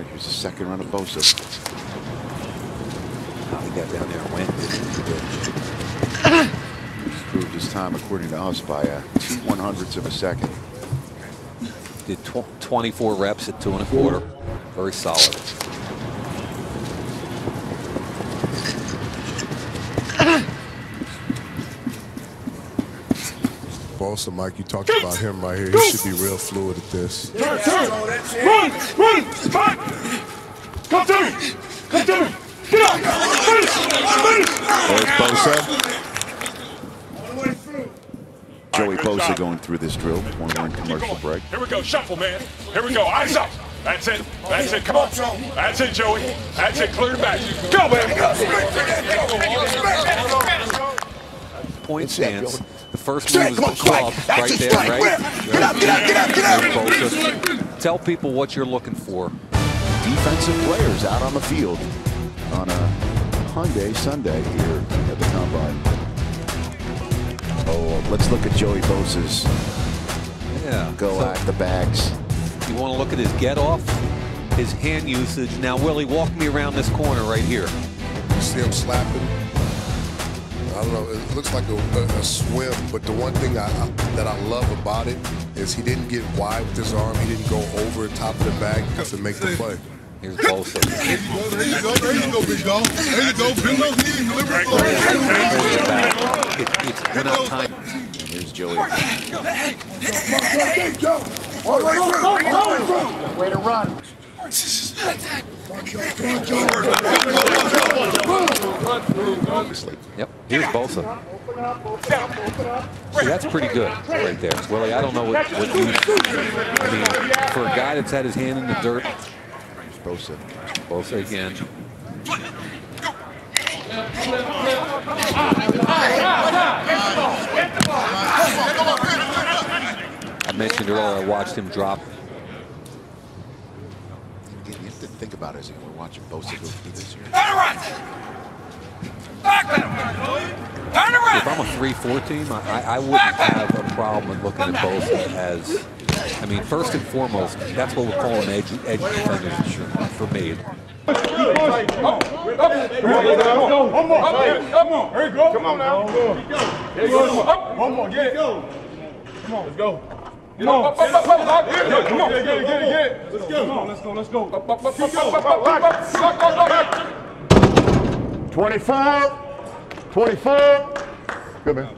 right, here's the second run of Bosa. He got down there and went. He's proved his time, according to us, by uh, two one hundredths of a second. Did tw 24 reps at two and a quarter. Very solid. Bosa, Mike, you talked about him right here. He should be real fluid at this. Turn, turn. Run, run, back. Come to me. Come to me. Get out. Finish. Finish. There's Bosa. Joey Bosa going through this drill. One more commercial break. Here we go. Shuffle, man. Here we go. Eyes up. That's it. That's it. Come on. That's it, Joey. That's it. Clear the back. Go, baby. Point stance. The first move is the club right there, right? Get up, get up, get up, get up. Bosa. Tell people what you're looking for. Defensive players out on the field on a Hyundai Sunday here at the Combine. Oh, let's look at Joey Bosa's Yeah. go So at the bags. You want to look at his get off, his hand usage. Now, Willie, walk me around this corner right here. You see him slapping. I don't know. It looks like a, a, a swim, but the one thing I, I, that I love about it is he didn't get wide with his arm. He didn't go over the top of the bag to make the play. Here's Bosa. There you go, there you go, there you go, big dog. There you go, bend those knees, deliver it. It, it's, we're not time. Here's Joey. Way to run. Yep. Here's Bosa. See, that's pretty good right there. Willie, I don't know what, what you. I mean, for a guy that's had his hand in the dirt, Bosa. Bosa again. I mentioned earlier I watched him drop. You have to think about it as we're watching Bosa go through this here. If I'm a 3-4 team, I, I wouldn't have a problem with looking at Bosa as, I mean, first and foremost, that's what we call an edge, edge defender for me. One more. Come on. There you go. Come on now. There you go. One more. Get it. Come on. Let's go. Get on. Get it, come on. Get it, get it, get it. Let's go. Let's go, let's go. Let's go. 24. 24. Good man.